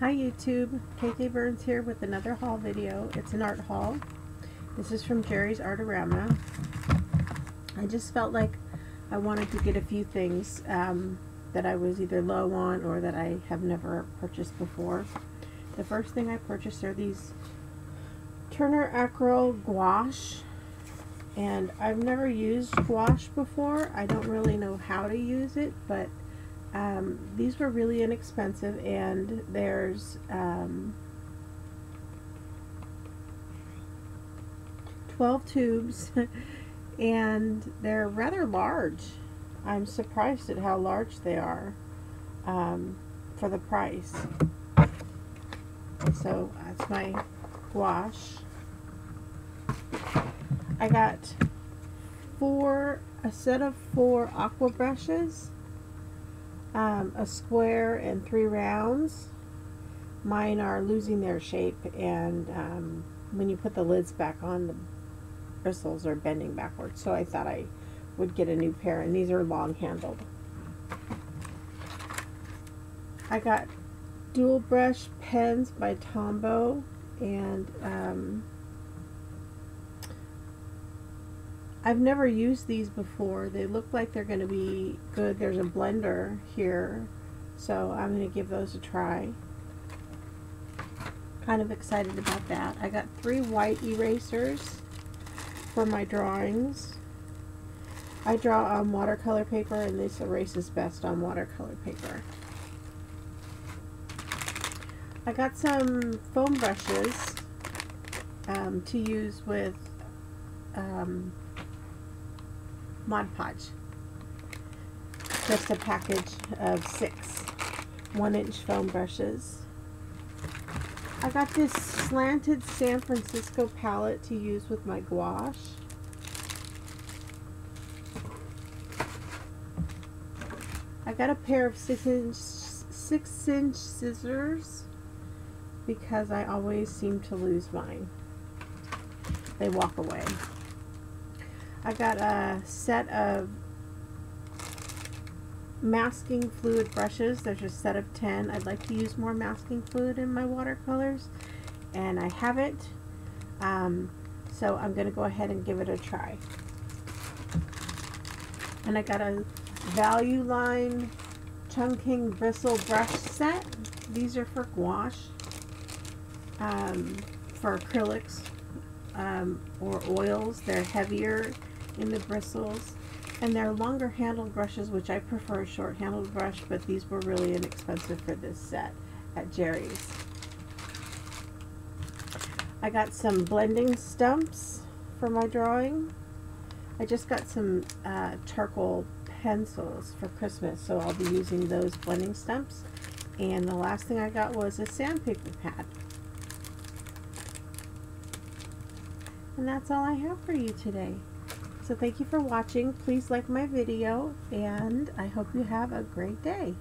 Hi YouTube, KK Byrnes here with another haul video. It's an art haul. This is from Jerry's Artarama. I just felt like I wanted to get a few things um, that I was either low on or that I have never purchased before. The first thing I purchased are these Turner Acryl Gouache and I've never used gouache before. I don't really know how to use it, but um, these were really inexpensive and there's um, 12 tubes and they're rather large. I'm surprised at how large they are um, for the price. So that's my gouache. I got four, a set of four aqua brushes um, a square and three rounds. Mine are losing their shape and um, when you put the lids back on the bristles are bending backwards so I thought I would get a new pair and these are long handled. I got dual brush pens by Tombow and um, I've never used these before. They look like they're going to be good. There's a blender here, so I'm going to give those a try. Kind of excited about that. I got three white erasers for my drawings. I draw on watercolor paper and this erases best on watercolor paper. I got some foam brushes um, to use with um, Mod Podge. Just a package of six one inch foam brushes. I got this slanted San Francisco palette to use with my gouache. I got a pair of six inch, six inch scissors because I always seem to lose mine. They walk away. I got a set of masking fluid brushes. There's a set of 10. I'd like to use more masking fluid in my watercolors and I have it. Um, so I'm going to go ahead and give it a try. And I got a Value Line Chungking Bristle Brush Set. These are for gouache, um, for acrylics um, or oils. They're heavier in the bristles. And they're longer handled brushes, which I prefer a short handled brush, but these were really inexpensive for this set at Jerry's. I got some blending stumps for my drawing. I just got some uh, charcoal pencils for Christmas, so I'll be using those blending stumps. And the last thing I got was a sandpaper pad. And that's all I have for you today. So thank you for watching. Please like my video and I hope you have a great day.